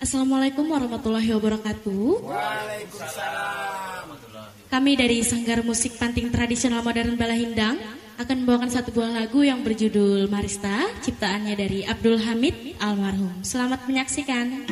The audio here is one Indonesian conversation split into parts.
Assalamualaikum warahmatullahi wabarakatuh. Waalaikumsalam. Kami dari Sanggar Musik Panting Tradisional Modern Balahindang akan membawakan satu buah lagu yang berjudul Marista, ciptaannya dari Abdul Hamid almarhum. Selamat menyaksikan.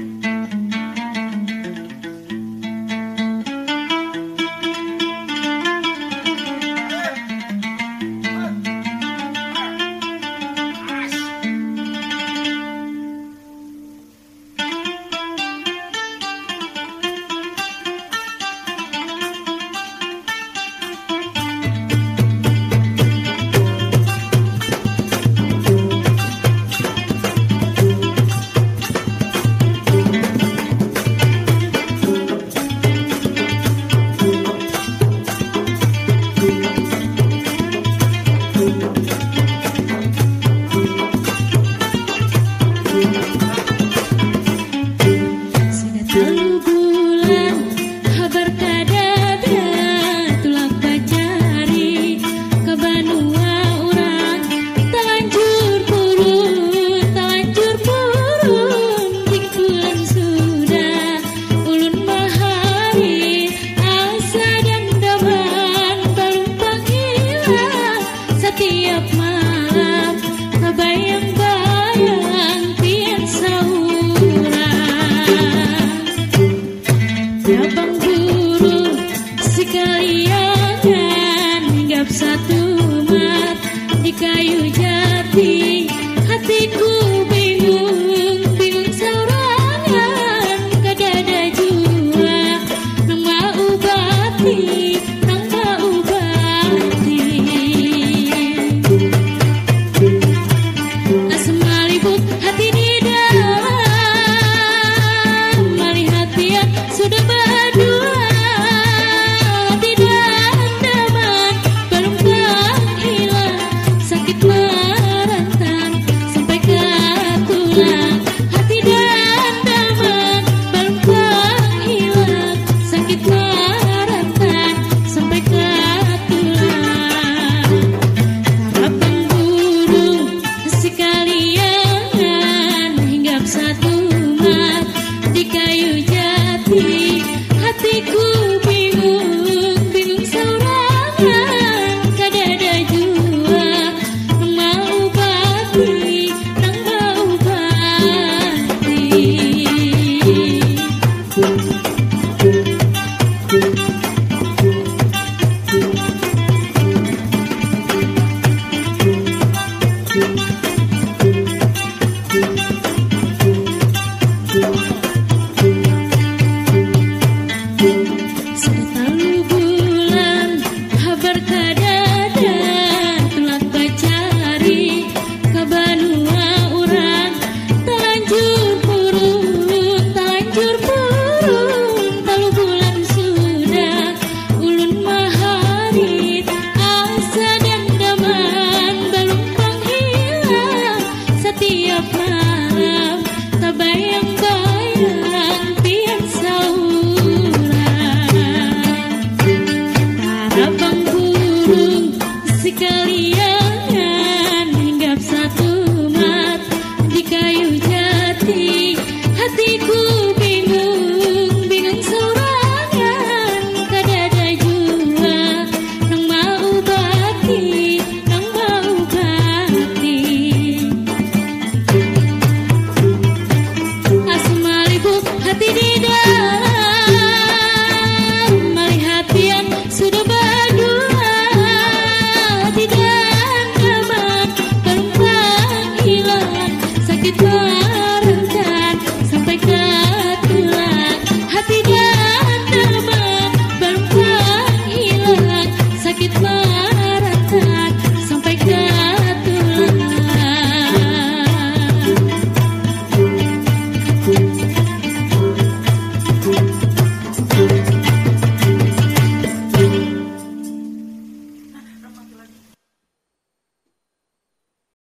Abang burung